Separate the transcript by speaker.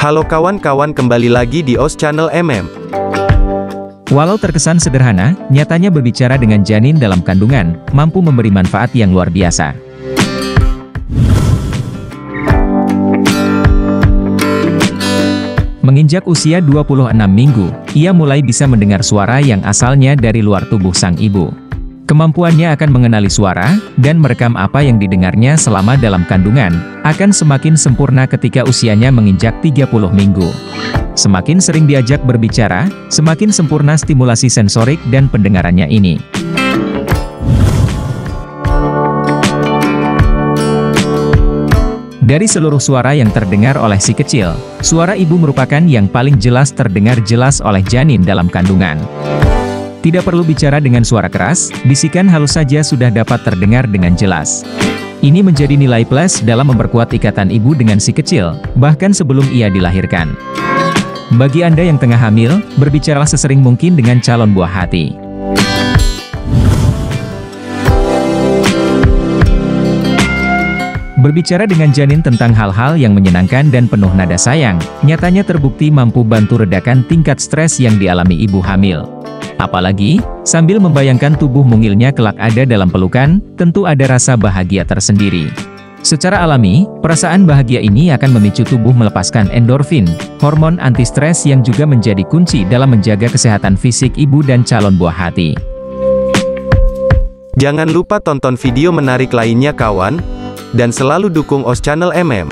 Speaker 1: Halo kawan-kawan kembali lagi di OS Channel MM.
Speaker 2: Walau terkesan sederhana, nyatanya berbicara dengan janin dalam kandungan, mampu memberi manfaat yang luar biasa. Menginjak usia 26 minggu, ia mulai bisa mendengar suara yang asalnya dari luar tubuh sang ibu. Kemampuannya akan mengenali suara, dan merekam apa yang didengarnya selama dalam kandungan, akan semakin sempurna ketika usianya menginjak 30 minggu. Semakin sering diajak berbicara, semakin sempurna stimulasi sensorik dan pendengarannya ini. Dari seluruh suara yang terdengar oleh si kecil, suara ibu merupakan yang paling jelas terdengar jelas oleh janin dalam kandungan. Tidak perlu bicara dengan suara keras, bisikan halus saja sudah dapat terdengar dengan jelas. Ini menjadi nilai plus dalam memperkuat ikatan ibu dengan si kecil, bahkan sebelum ia dilahirkan. Bagi Anda yang tengah hamil, berbicaralah sesering mungkin dengan calon buah hati. Berbicara dengan janin tentang hal-hal yang menyenangkan dan penuh nada sayang, nyatanya terbukti mampu bantu redakan tingkat stres yang dialami ibu hamil. Apalagi, sambil membayangkan tubuh mungilnya kelak ada dalam pelukan, tentu ada rasa bahagia tersendiri. Secara alami, perasaan bahagia ini akan memicu tubuh melepaskan endorfin, hormon anti-stres yang juga menjadi kunci dalam menjaga kesehatan fisik ibu dan calon buah hati.
Speaker 1: Jangan lupa tonton video menarik lainnya kawan, dan selalu dukung OS Channel MM.